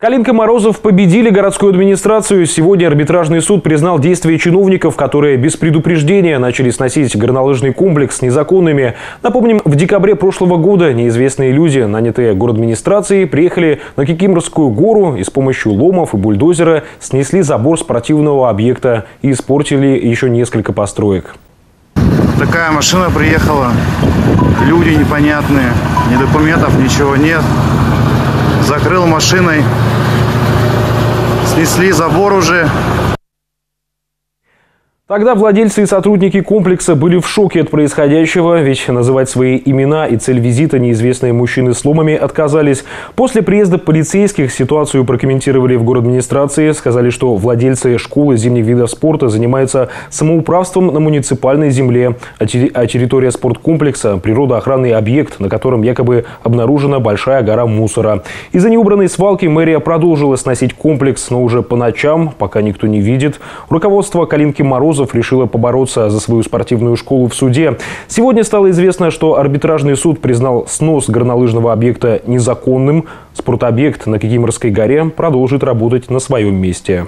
Калинка Морозов победили городскую администрацию. Сегодня арбитражный суд признал действия чиновников, которые без предупреждения начали сносить горнолыжный комплекс незаконными. Напомним, в декабре прошлого года неизвестные люди, нанятые администрацией, приехали на Кикиморскую гору и с помощью ломов и бульдозера снесли забор спортивного объекта и испортили еще несколько построек. Такая машина приехала, люди непонятные, ни документов, ничего нет закрыл машиной, снесли забор уже, Тогда владельцы и сотрудники комплекса были в шоке от происходящего, ведь называть свои имена и цель визита неизвестные мужчины с отказались. После приезда полицейских ситуацию прокомментировали в город администрации, сказали, что владельцы школы зимних видов спорта занимаются самоуправством на муниципальной земле, а, а территория спорткомплекса – природоохранный объект, на котором якобы обнаружена большая гора мусора. Из-за неубранной свалки мэрия продолжила сносить комплекс, но уже по ночам, пока никто не видит. Руководство Калинки Мороз Морозов решила побороться за свою спортивную школу в суде. Сегодня стало известно, что арбитражный суд признал снос горнолыжного объекта незаконным. Спортобъект на Кикиморской горе продолжит работать на своем месте.